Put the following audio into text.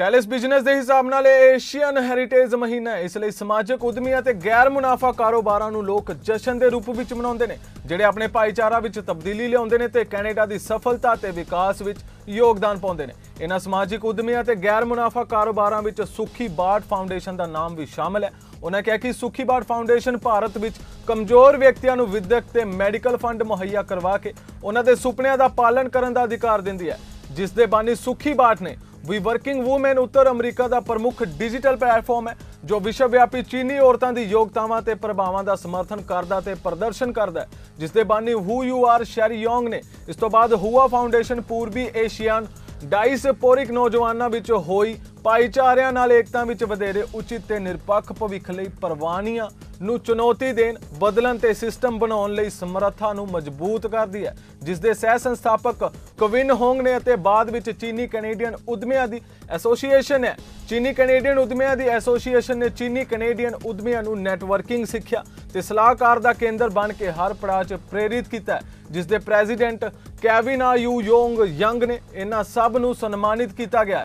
ਟੈਲਿਸ business ਦੇ ਹਿਸਾਬ ਨਾਲ ਇਹ ਏਸ਼ੀਅਨ ਹੈਰੀਟੇਜ ਮਹੀਨਾ ਹੈ। ਇਸ ਲਈ ਸਮਾਜਿਕ ਉਦਮੀਆਂ ਤੇ ਗੈਰ ਮੁਨਾਫਾ ਕਾਰੋਬਾਰਾਂ ਨੂੰ ਲੋਕ ਜਸ਼ਨ ਦੇ ਰੂਪ ਵਿੱਚ ਮਨਾਉਂਦੇ ਨੇ, ਜਿਹੜੇ ਆਪਣੇ ਭਾਈਚਾਰਾ ਵਿੱਚ ਤਬਦੀਲੀ ਲਿਆਉਂਦੇ ਨੇ ਤੇ ਕੈਨੇਡਾ ਦੀ ਸਫਲਤਾ ਤੇ ਵਿਕਾਸ ਵਿੱਚ ਯੋਗਦਾਨ ਪਾਉਂਦੇ ਨੇ। ਇਹਨਾਂ ਸਮਾਜਿਕ ਉਦਮੀਆਂ ਤੇ ਗੈਰ ਮੁਨਾਫਾ ਕਾਰੋਬਾਰਾਂ ਵਿੱਚ ਸੁਖੀ ਬਾਟ ਫਾਊਂਡੇਸ਼ਨ ਦਾ ਨਾਮ ਵੀ ਸ਼ਾਮਲ ਹੈ। ਉਹਨਾਂ ਕਿਹਾ ਕਿ ਸੁਖੀ ਬਾਟ ਫਾਊਂਡੇਸ਼ਨ ਭਾਰਤ ਵਿੱਚ ਕਮਜ਼ੋਰ ਵਿਅਕਤੀਆਂ ਨੂੰ ਵਿਦਿਅਕ ਤੇ ਮੈਡੀਕਲ ਫੰਡ ਮੁਹੱਈਆ ਕਰਵਾ ਕੇ ਉਹਨਾਂ ਦੇ ਸੁਪਨਿਆਂ ਦਾ ਪਾਲਣ ਕਰਨ ਦਾ ਅਧਿਕਾਰ ਦਿੰਦੀ ਹੈ। ਜਿਸ ਦੇ ਬਾਨੀ ਸੁਖੀ ਬਾਟ ਨੇ ਵੀ ਵਰਕਿੰਗ ਔਮਨ ਉੱਤਰ ਅਮਰੀਕਾ ਦਾ ਪ੍ਰਮੁੱਖ ਡਿਜੀਟਲ ਪਲੇਟਫਾਰਮ ਹੈ, ਜੋ ਵਿਸ਼ਵ ਵਿਆਪੀ ਚੀਨੀ ਔਰਤਾਂ ਦੀ ਯੋਗਤਾਵਾਂ ਤੇ ਪ੍ਰਭਾਵਾਂ ਦਾ ਸਮਰਥਨ ਕਰਦਾ ਤੇ ਪ੍ਰਦਰਸ਼ਨ ਕਰਦਾ ਹੈ, ਜਿਸ ਦੇ ਬਾਨੀ ਹੂ ਯੂ ਆਰ ਸ਼ੈਰੀ ਯੋਂਗ ਨੇ। ਇਸ ਤੋਂ ਬਾਅਦ ਹੂਆ ਫਾਊਂਡੇਸ਼ਨ ਪੂਰਬੀ ਏਸ਼ੀਆਨ ਡਾਇਸਪੋਰਿਕ ਨੌਜਵਾਨਾਂ ਵਿੱਚ ਹੋਈ ਭਾਈਚਾਰਿਆਂ ਨਾਲ ਏਕਤਾ ਵਿੱਚ ਵਧੇਰੇ ਉਚਿਤ ਤੇ ਨਿਰਪੱਖ ਭਵਿੱਖ ਲਈ ਪ੍ਰਵਾਨੀਆਂ ਨੂੰ ਚੁਣੌਤੀ ਦੇਣ ਬਦਲਣ ਤੇ ਸਿਸਟਮ ਬਣਾਉਣ ਲਈ ਸਮਰੱਥਾ ਨੂੰ ਮਜ਼ਬੂਤ ਕਰਦੀ ਹੈ ਜਿਸ ਦੇ ਸਹਿ ਸੰਸਥਾਪਕ ਕਵਿਨ ਹੋਂਗ ਨੇ ਅਤੇ ਬਾਅਦ ਵਿੱਚ ਚੀਨੀ ਕੈਨੇਡੀਅਨ ਉਦਮੀਆਂ ਦੀ ਐਸੋਸੀਏਸ਼ਨ ਹੈ। ਚੀਨੀ ਕੈਨੇਡੀਅਨ ਉਦਮੀਆਂ ਦੀ ਐਸੋਸੀਏਸ਼ਨ ਨੇ ਚੀਨੀ ਕੈਨੇਡੀਅਨ ਉਦਮੀਆਂ ਨੂੰ ਨੈਟਵਰਕਿੰਗ ਸਿੱਖਿਆ ਤੇ ਸਲਾਹਕਾਰ ਦਾ ਕੇਂਦਰ ਬਣ ਕੇ ਹਰ ਪੜਾਅ 'ਚ ਪ੍ਰੇਰਿਤ ਕੀਤਾ ਹੈ, ਜਿਸ ਦੇ ਪ੍ਰੈਜ਼ੀਡੈਂਟ ਕੈਵਿਨ ਆ ਯੂ ਯੋਂਗ ਯੰਗ ਨੇ ਇਹਨਾਂ ਸਭ ਨੂੰ ਸਨਮਾਨਿਤ ਕੀਤਾ ਗਿਆ